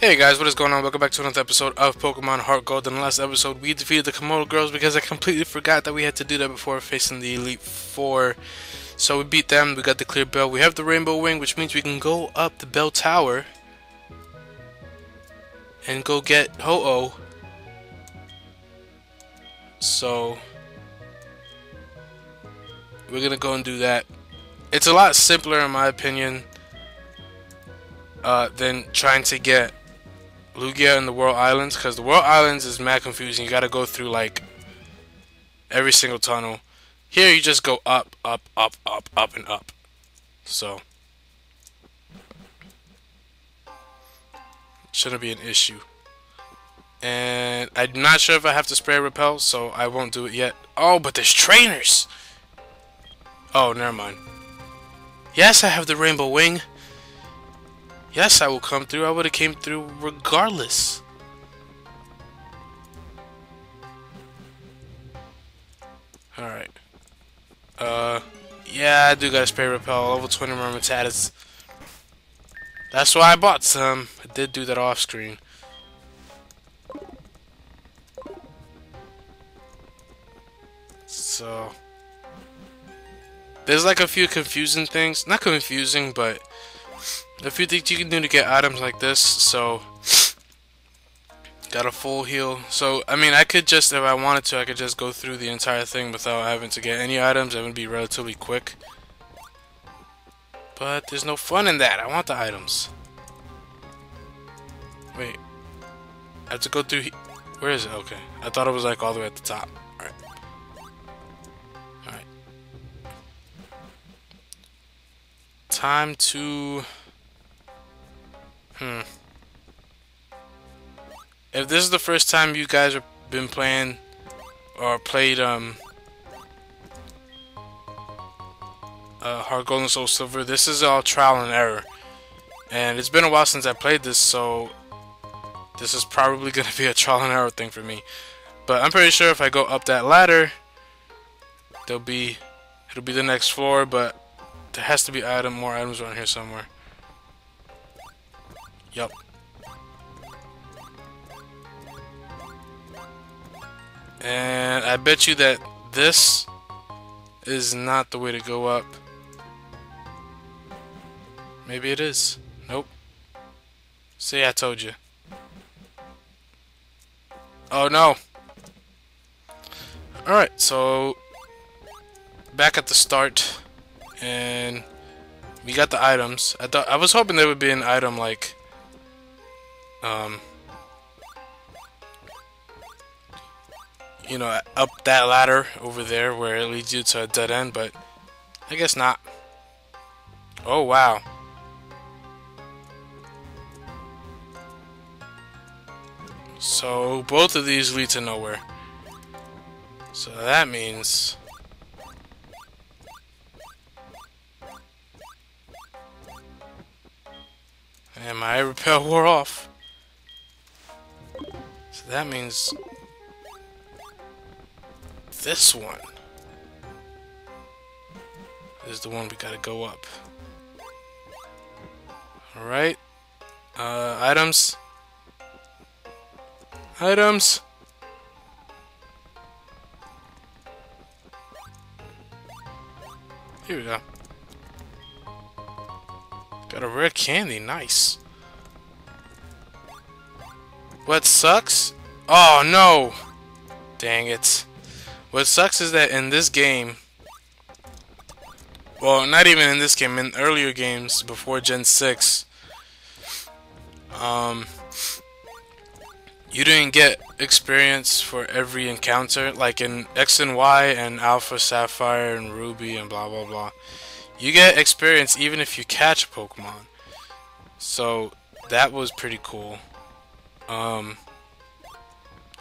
Hey guys, what is going on? Welcome back to another episode of Pokemon Heart Gold. In the last episode, we defeated the Kimono Girls because I completely forgot that we had to do that before facing the Elite Four. So we beat them, we got the clear bell. We have the Rainbow Wing, which means we can go up the bell tower and go get Ho-Oh. So we're gonna go and do that. It's a lot simpler in my opinion uh, than trying to get Lugia in the Whirl Islands because the Whirl Islands is mad confusing. You got to go through like every single tunnel. Here you just go up, up, up, up, up, and up. So shouldn't be an issue. And I'm not sure if I have to spray repel, so I won't do it yet. Oh, but there's trainers. Oh, never mind. Yes, I have the rainbow wing. Yes, I will come through. I would have came through regardless. Alright. Uh, yeah, I do got a spray repel. Level 20 Myrmidon That's why I bought some. I did do that off screen. So... There's like a few confusing things. Not confusing, but a few things you can do to get items like this, so got a full heal. So I mean I could just if I wanted to I could just go through the entire thing without having to get any items. It would be relatively quick. But there's no fun in that. I want the items. Wait. I have to go through where is it? Okay. I thought it was like all the way at the top. Alright. Alright. Time to Hmm. If this is the first time you guys have been playing or played um uh, Heart Gold and Soul Silver, this is all trial and error. And it's been a while since I played this, so this is probably going to be a trial and error thing for me. But I'm pretty sure if I go up that ladder, there'll be it'll be the next floor, but there has to be item more items around here somewhere. Yup. And I bet you that this is not the way to go up. Maybe it is. Nope. See, I told you. Oh no. Alright, so back at the start and we got the items. I thought I was hoping there would be an item like um, you know, up that ladder over there where it leads you to a dead end, but I guess not. Oh, wow. So, both of these lead to nowhere. So that means... And my repel wore off. That means this one is the one we gotta go up. Alright. Uh, items. Items. Here we go. Got a rare candy, nice. What sucks? Oh no! Dang it. What sucks is that in this game, well, not even in this game, in earlier games before Gen 6, um, you didn't get experience for every encounter, like in X and Y and Alpha, Sapphire, and Ruby, and blah blah blah. You get experience even if you catch Pokemon. So, that was pretty cool. Um,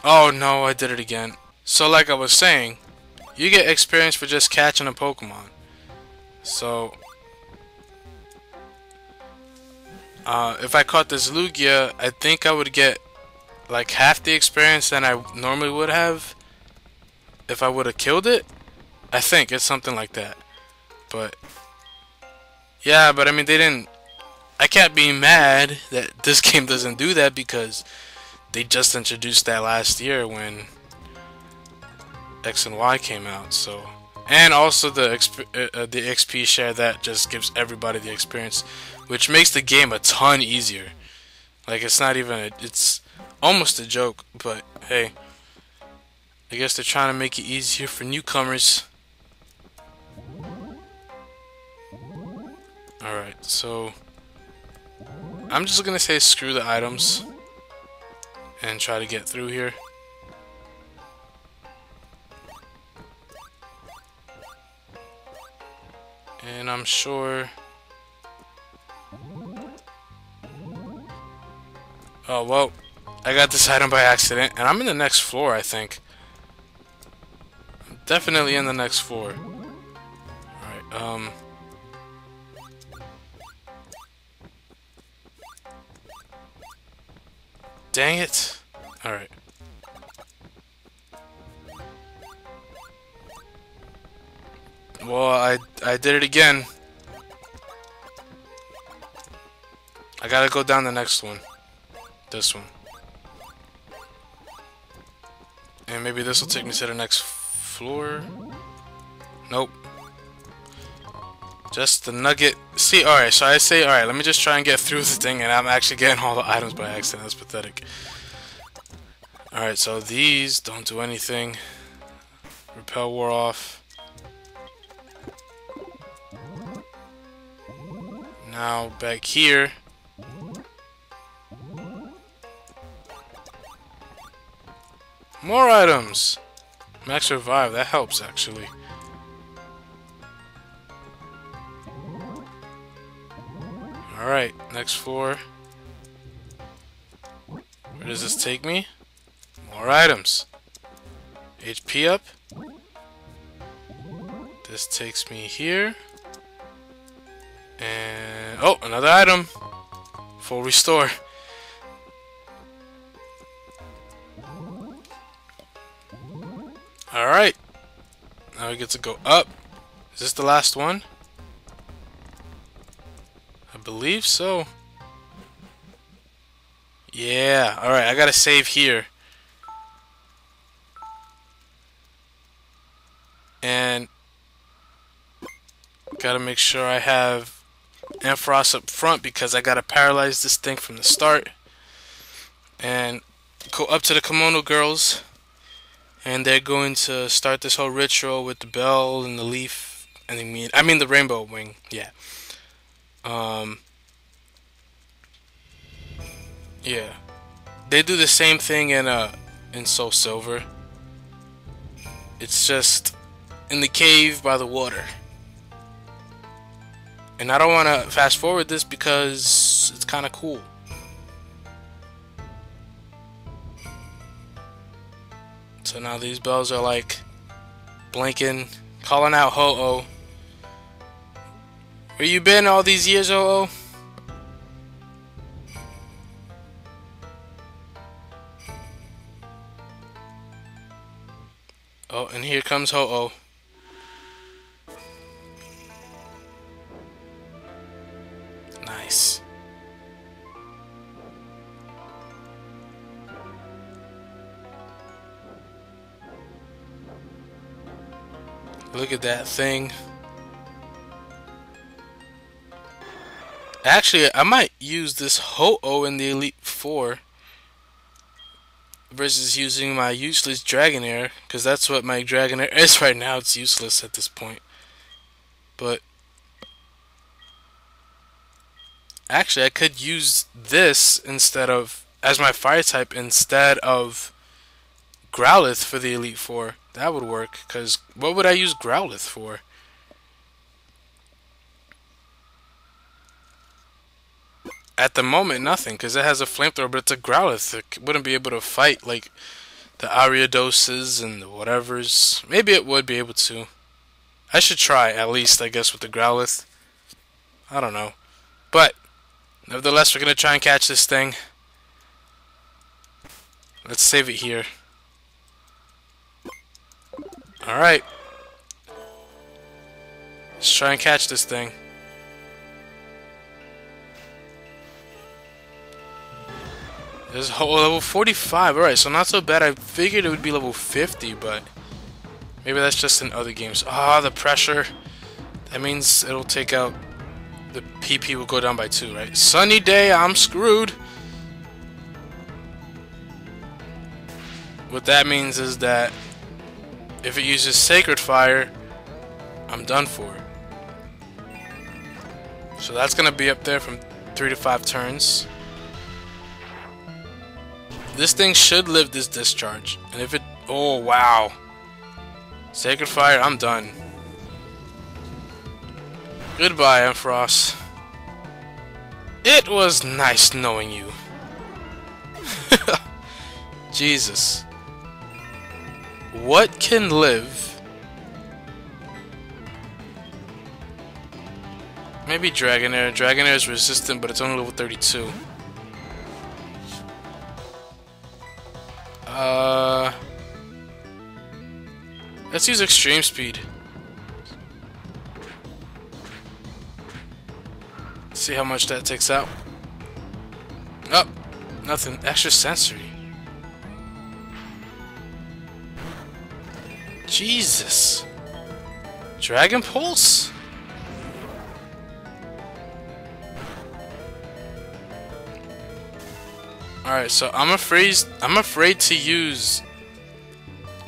oh no, I did it again. So like I was saying, you get experience for just catching a Pokemon. So, uh, if I caught this Lugia, I think I would get like half the experience than I normally would have if I would have killed it. I think it's something like that. But yeah, but I mean they didn't I can't be mad that this game doesn't do that because they just introduced that last year when X and Y came out. So, and also the XP, uh, uh, the XP share that just gives everybody the experience, which makes the game a ton easier. Like it's not even a, it's almost a joke, but hey, I guess they're trying to make it easier for newcomers. Alright, so I'm just gonna say screw the items and try to get through here. And I'm sure... Oh, well, I got this item by accident, and I'm in the next floor, I think. definitely in the next floor. Alright, um... Dang it. Alright. Well, I, I did it again. I gotta go down the next one. This one. And maybe this will take me to the next floor. Nope. Just the nugget. See, alright, so I say, alright, let me just try and get through the thing, and I'm actually getting all the items by accident. That's pathetic. Alright, so these don't do anything. Repel wore off. Now, back here. More items! Max revive, that helps actually. Alright, next floor. Where does this take me? More items. HP up. This takes me here. And... Oh, another item. Full restore. Alright. Now we get to go up. Is this the last one? Believe so. Yeah, alright, I gotta save here. And gotta make sure I have Ampharos up front because I gotta paralyze this thing from the start. And go up to the Kimono girls. And they're going to start this whole ritual with the bell and the leaf. And I mean, I mean the rainbow wing. Yeah. Um, yeah, they do the same thing in uh in Soul Silver. It's just in the cave by the water. And I don't want to fast forward this because it's kind of cool. So now these bells are like blinking, calling out Ho-Oh. Where you been all these years, oh? Oh, and here comes Ho-Oh. Nice. Look at that thing. Actually, I might use this Ho-Oh in the Elite Four versus using my useless Dragonair, because that's what my Dragonair is right now. It's useless at this point. But actually, I could use this instead of as my fire type instead of Growlithe for the Elite Four. That would work, because what would I use Growlithe for? At the moment, nothing, because it has a flamethrower, but it's a Growlithe. It wouldn't be able to fight, like, the Ariadoses and the whatevers. Maybe it would be able to. I should try, at least, I guess, with the Growlithe. I don't know. But, nevertheless, we're going to try and catch this thing. Let's save it here. Alright. Let's try and catch this thing. This whole level 45. Alright, so not so bad. I figured it would be level 50, but maybe that's just in other games. Ah, the pressure. That means it'll take out the PP will go down by two, right? Sunny day, I'm screwed. What that means is that if it uses Sacred Fire, I'm done for. So that's going to be up there from 3 to 5 turns. This thing should live this discharge. And if it... Oh, wow. Sacred Fire, I'm done. Goodbye, Ampharos. It was nice knowing you. Jesus. What can live? Maybe Dragonair. Dragonair is resistant, but it's only level 32. Uh, let's use extreme speed. See how much that takes out. Oh, nothing. Extra sensory. Jesus. Dragon Pulse? Alright, so I'm afraid I'm afraid to use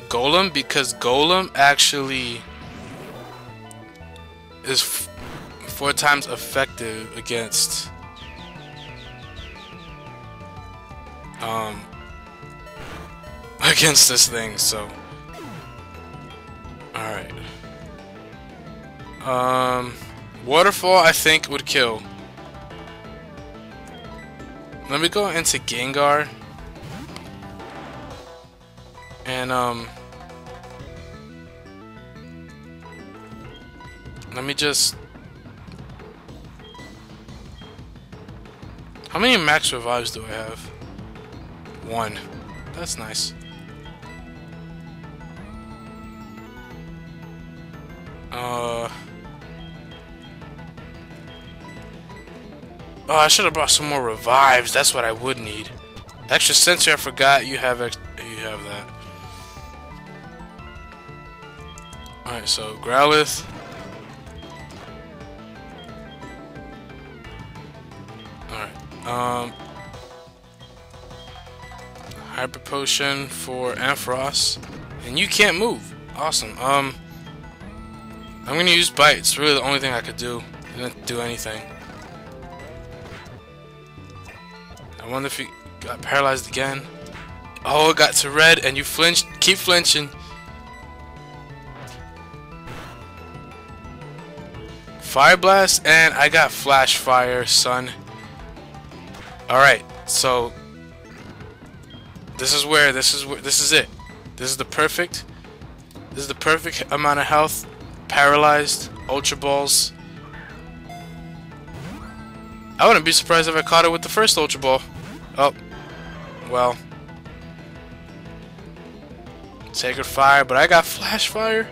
Golem because Golem actually is four times effective against um against this thing, so Alright. Um Waterfall I think would kill. Let me go into Gengar. And, um... Let me just... How many max revives do I have? One. That's nice. Uh... Oh, I should have brought some more revives. That's what I would need. Extra sensor, I forgot you have you have that. Alright, so Growlithe. Alright. Um Hyper Potion for Ampharos. And you can't move. Awesome. Um I'm gonna use Bite. It's really the only thing I could do. I didn't do anything. I wonder if he got paralyzed again. Oh, it got to red and you flinched. Keep flinching. Fire Blast and I got Flash Fire, son. Alright, so this is where this is where this is it. This is the perfect this is the perfect amount of health. Paralyzed, Ultra Balls. I wouldn't be surprised if I caught it with the first Ultra Ball. Oh. Well. Sacred Fire, but I got Flash Fire.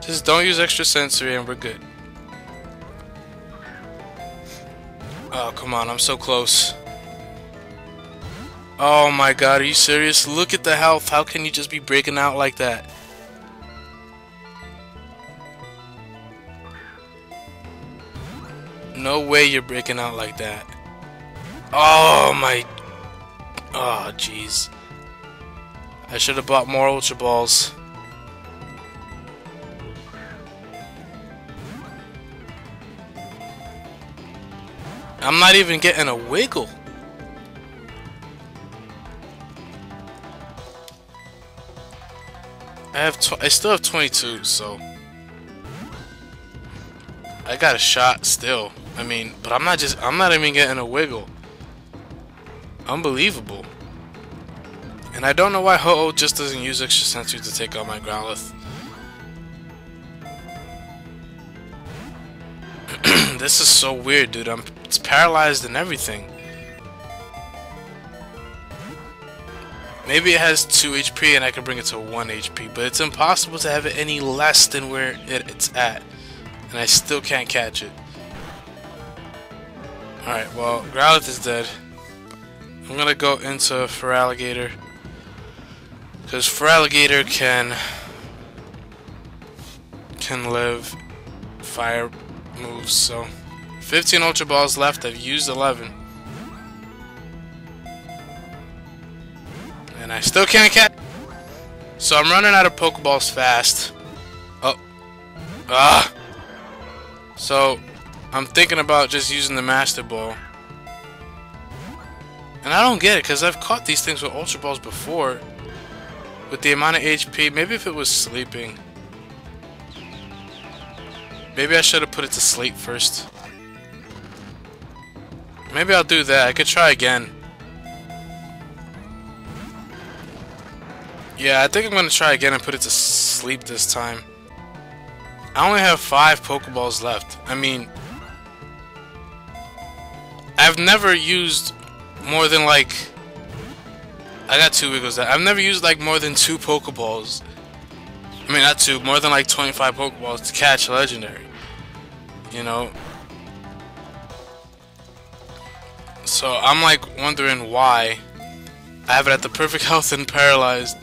Just don't use extra sensory and we're good. Oh, come on, I'm so close. Oh my god, are you serious? Look at the health. How can you just be breaking out like that? No way you're breaking out like that. Oh my... Oh, jeez. I should have bought more Ultra Balls. I'm not even getting a wiggle. I have I still have 22, so I got a shot still. I mean, but I'm not just, I'm not even getting a wiggle. Unbelievable. And I don't know why Ho-Oh just doesn't use extra sensory to take out my Growlithe. this is so weird, dude. I'm it's paralyzed and everything. Maybe it has 2 HP and I can bring it to 1 HP, but it's impossible to have it any less than where it, it's at. And I still can't catch it. Alright, well, Growlithe is dead. I'm gonna go into Feraligatr. Because Feraligatr can can live fire moves, so 15 Ultra Balls left, I've used 11. And I still can't catch So I'm running out of Pokeballs fast. Oh. Ah! So, I'm thinking about just using the Master Ball. And I don't get it, because I've caught these things with Ultra Balls before. With the amount of HP, maybe if it was sleeping. Maybe I should have put it to sleep first. Maybe I'll do that. I could try again. Yeah, I think I'm going to try again and put it to sleep this time. I only have five Pokeballs left. I mean, I've never used more than like... I got two Wiggles. That I've never used like more than two Pokeballs. I mean, not two, more than like 25 Pokeballs to catch Legendary. You know? So I'm like wondering why I have it at the perfect health and paralyzed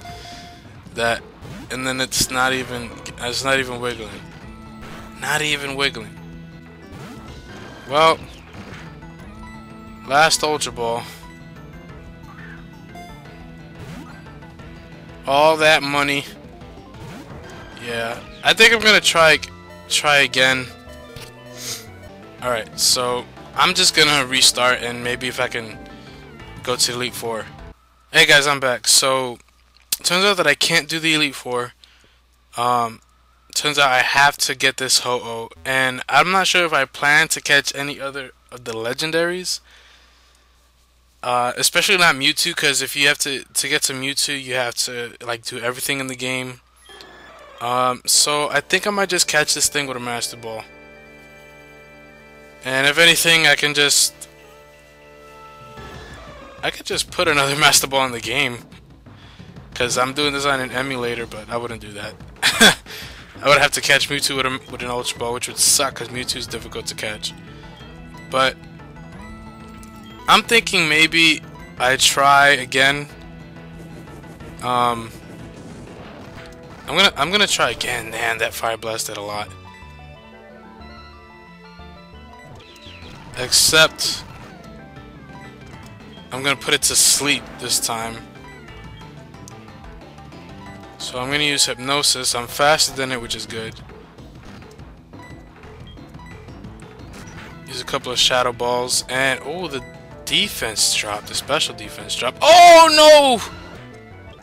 that and then it's not even it's not even wiggling. Not even wiggling. Well, last Ultra Ball. All that money. Yeah, I think I'm gonna try try again. All right, so I'm just gonna restart and maybe if I can go to Elite Four. Hey guys, I'm back. So turns out that I can't do the Elite Four. Um, turns out I have to get this Ho-Oh, and I'm not sure if I plan to catch any other of the legendaries. Uh, especially not Mewtwo, because if you have to to get to Mewtwo, you have to like do everything in the game. Um, so I think I might just catch this thing with a Master Ball. And if anything, I can just I could just put another Master Ball in the game. Because I'm doing this on an emulator, but I wouldn't do that. I would have to catch Mewtwo with, a, with an Ultra Ball, which would suck because Mewtwo is difficult to catch. But I'm thinking maybe I try again. Um, I'm gonna I'm gonna try again. Man, that Fire blasted a lot. Except I'm gonna put it to sleep this time. So I'm gonna use Hypnosis. I'm faster than it, which is good. Use a couple of Shadow Balls. And, oh, the defense drop. The special defense drop. Oh, no!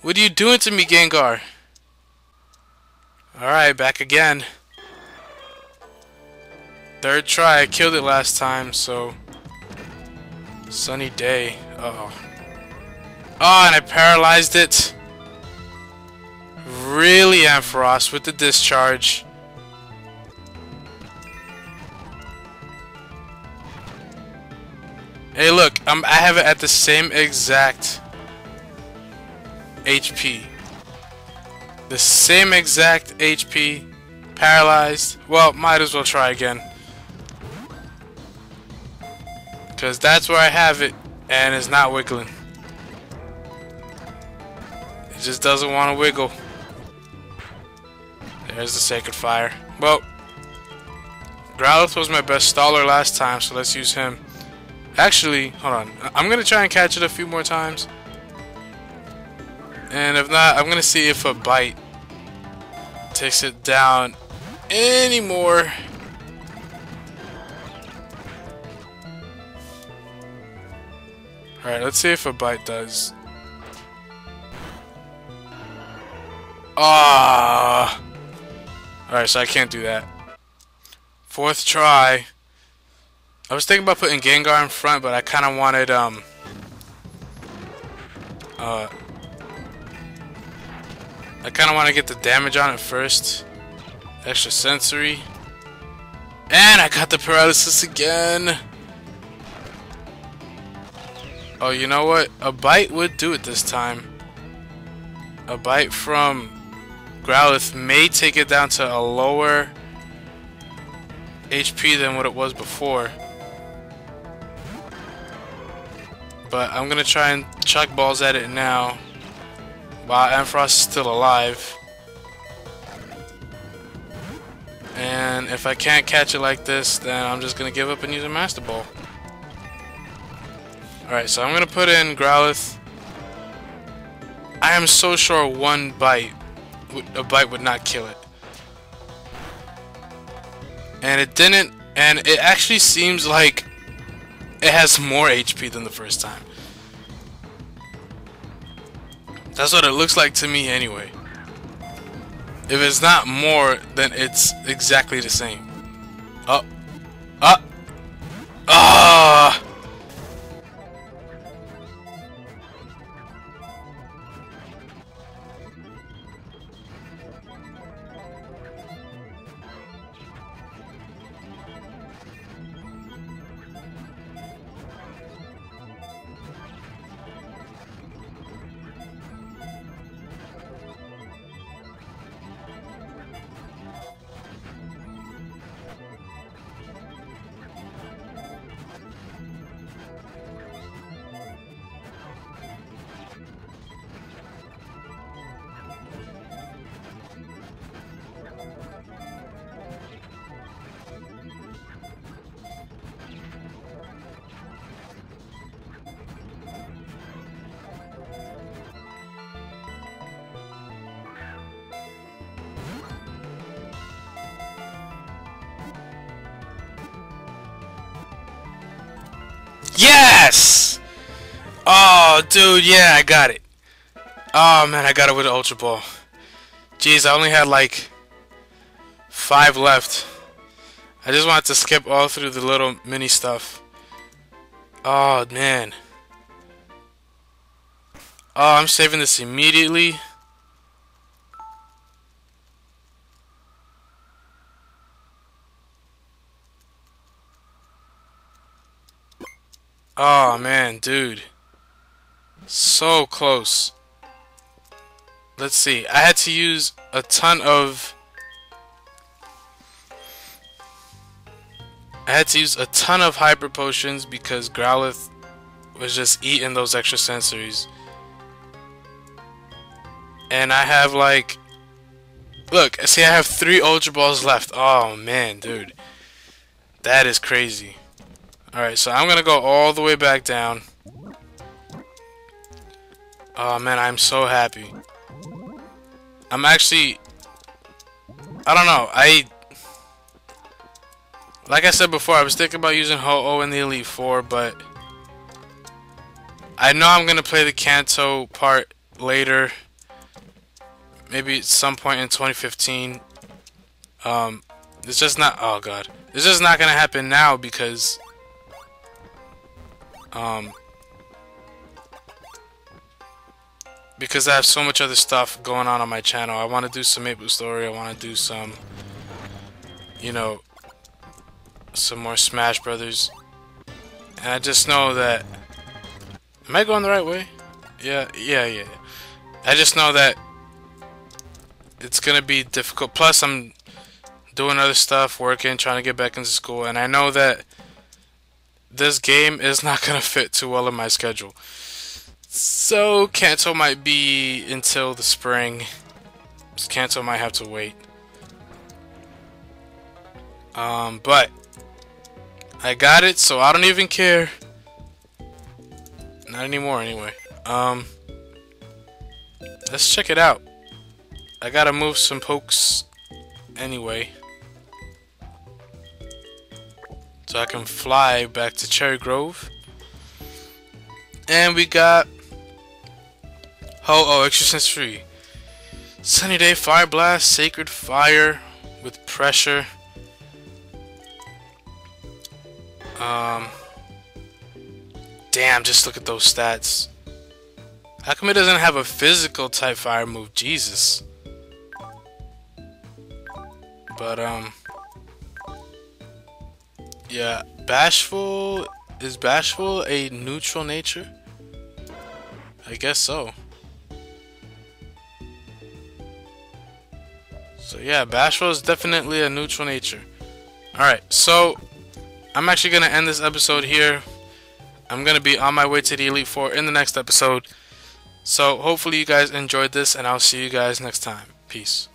What are you doing to me, Gengar? Alright, back again. Third try. I killed it last time, so... Sunny day. Uh oh. Oh, and I paralyzed it. Really, Ampharos, with the discharge. Hey, look, I'm, I have it at the same exact HP. The same exact HP. Paralyzed. Well, might as well try again. Because that's where I have it, and it's not wiggling. It just doesn't want to wiggle. There's the Sacred Fire. Well, Growlithe was my best staller last time, so let's use him. Actually, hold on. I'm going to try and catch it a few more times. And if not, I'm going to see if a bite takes it down anymore. Alright, let's see if a bite does. Ah. Alright, so I can't do that. Fourth try. I was thinking about putting Gengar in front, but I kind of wanted, um... Uh... I kind of want to get the damage on it first. Extra sensory. And I got the paralysis again. Oh, you know what? A bite would do it this time. A bite from Growlithe may take it down to a lower HP than what it was before. But I'm gonna try and chuck balls at it now. While Ampharos is still alive. And if I can't catch it like this, then I'm just gonna give up and use a Master Ball. Alright, so I'm gonna put in Growlithe. I am so sure one bite, a bite would not kill it. And it didn't, and it actually seems like it has more HP than the first time. That's what it looks like to me anyway. If it's not more, then it's exactly the same. Up. Up. Ah! Dude, yeah, I got it. Oh, man, I got it with the Ultra Ball. Jeez, I only had like five left. I just wanted to skip all through the little mini stuff. Oh, man. Oh, I'm saving this immediately. Oh man, dude. So close. Let's see. I had to use a ton of... I had to use a ton of Hyper Potions because Growlithe was just eating those extra sensories. And I have like... Look, see I have three Ultra Balls left. Oh man, dude. That is crazy. Alright, so I'm gonna go all the way back down. Oh man, I'm so happy. I'm actually... I don't know, I... Like I said before, I was thinking about using Ho-Oh in the Elite Four, but... I know I'm gonna play the Kanto part later. Maybe at some point in 2015. Um, it's just not... Oh god. It's just not gonna happen now because... Um, because I have so much other stuff going on on my channel. I want to do some Maple Story. I want to do some, you know, some more Smash Brothers. And I just know that... Am I going the right way? Yeah, yeah, yeah. I just know that it's going to be difficult. Plus, I'm doing other stuff, working, trying to get back into school. And I know that this game is not going to fit too well in my schedule. So, Kanto might be until the spring. Kanto might have to wait. Um, but I got it, so I don't even care. Not anymore, anyway. Um, let's check it out. I gotta move some pokes anyway. So I can fly back to Cherry Grove. And we got Oh, oh, extra sensory. Sunny Day Fire Blast, Sacred Fire with pressure. Um Damn, just look at those stats. How come it doesn't have a physical type fire move? Jesus. But um yeah, bashful is bashful a neutral nature? I guess so. So yeah, bashful is definitely a neutral nature. Alright, so I'm actually gonna end this episode here. I'm gonna be on my way to the Elite Four in the next episode. So hopefully you guys enjoyed this, and I'll see you guys next time. Peace.